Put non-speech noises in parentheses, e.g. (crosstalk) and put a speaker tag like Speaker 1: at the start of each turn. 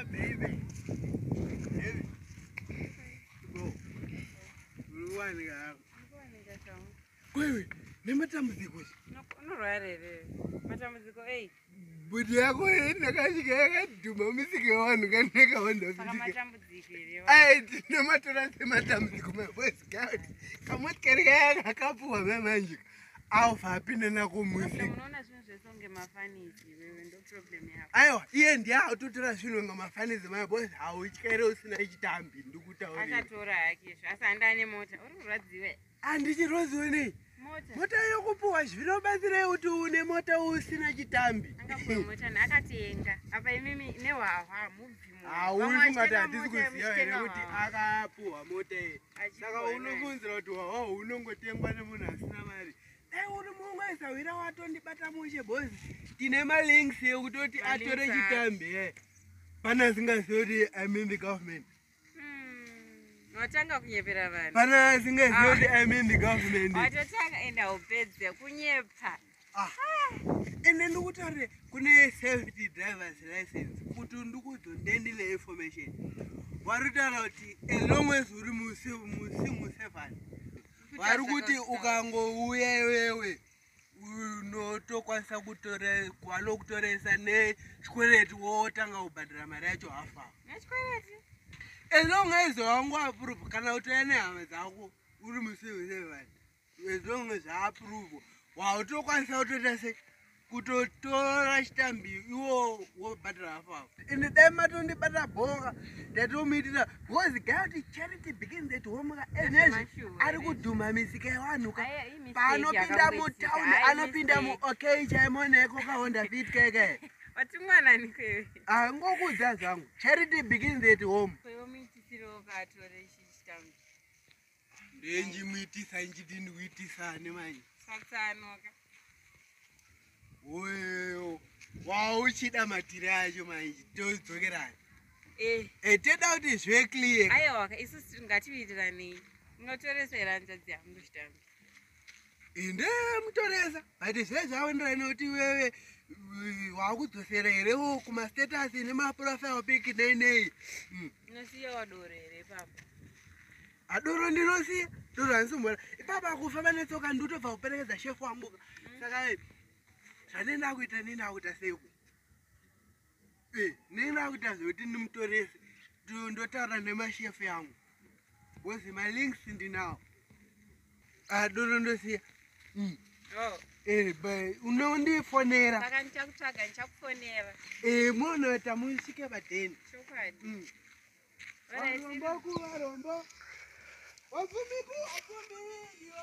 Speaker 1: Oya baby. Baby. Go. Uruwanika yako. Kwewe, nematambudziko.
Speaker 2: unorwara here matambudziko ei
Speaker 1: Budi yako ndakasvika yakadhuma misike wanhu kandakawanda
Speaker 2: saka matambudziko here
Speaker 1: ai tinomatora sematambudziko maboys scout kamotikari kaya kakapuwa mamanje aufa apinde nako
Speaker 2: zvinhu zvese kunge mafanizi wewe ndo problem yako.
Speaker 1: Aiwa iye ndiye autotora zvinhu nga mafanizi maboys hautyere usina chitambi ndikutaurira
Speaker 2: akatora hake izvo asi handane mota uri kurwadziwe
Speaker 1: handichirozionei
Speaker 2: mota.
Speaker 1: Mota yokupuwa zvinobatsirei kuti une mota usina chitambi?
Speaker 2: Angapuwe mota neakatenga apa imimi nehwahwa mubvi
Speaker 1: hauri kungati hatisi kuziva here kuti akapuhwa mota iyi. Saka unofunzira kuti hwawa hunongotengwa nemunhu asina mari dai uri mumwe zawira watondibata mushe bhozi tine malinks ekutoti atore chitambi pana asingazivi kuti im in the government.
Speaker 2: Watanga kunyepera vanhu.
Speaker 1: Pana asingazivi kuti im in the government.
Speaker 2: Watotanga enda upedze kunyepa
Speaker 1: Ah. ende ndikutaurire kune safety drivers license kuti ndikudzondendile information. Waritaura kuti as long as uri musimu seven vari kuti ukangouya unotokwanisa kutore vanokutoresa nechikwereti wotanga kubhadhira mari yacho hafa. As wangu approve kana utoya nehama dzako uri as long as aapprove wautokwanisa kutoita se kutotora chitambi iwo wobhadhira hafa hafa ende dai matondibata bhoka ndatomuitira because gayoti charity begins at home ka enezvi ari kudhuma misika yevanhu ka.
Speaker 2: Aya, hii mistake
Speaker 1: paanopinda
Speaker 2: Aya,
Speaker 1: anopinda muok chaimoneko kahonda fit keke. (laughs)
Speaker 2: Wati mwanani kwewe?
Speaker 1: Angokudza zvangu charity begins at home. Ndenjimuitisa nchiti ndikuitisane manje wauchida matiri acho manje todzokerani
Speaker 2: eh.
Speaker 1: E toda kuti zveclear
Speaker 2: aiwaka isusu ngativiitiranei unotoresera njodzi yangu chitambi
Speaker 1: inde mutoresa but zvezvaonera nekuti wewe uh, wakudzosera here kumastatus nemaprofile pic nei nei Mm.
Speaker 2: unosiyawa doro here papa.
Speaker 1: Adoro ndinosiya? Doro handisimbona ipapa kufamba netsoka nditobva kuperekedza shefu wangu. Saka zvanenda kuita nenda kuita seiku nenda kuita zvekuti ndimutorese ndo- ndotaura nemashefu yangu. Bcause malinks ndinawo adoro ndosiya Mm.
Speaker 2: o
Speaker 1: Eh, ba- unondifonera.
Speaker 2: Saka ndichakutsvaga ndichakufonera.
Speaker 1: Eh, munhu tamusvike padheni
Speaker 2: chokwadi.
Speaker 1: Mm. Varombo kuvarombo wapfumiku wapfumi iwe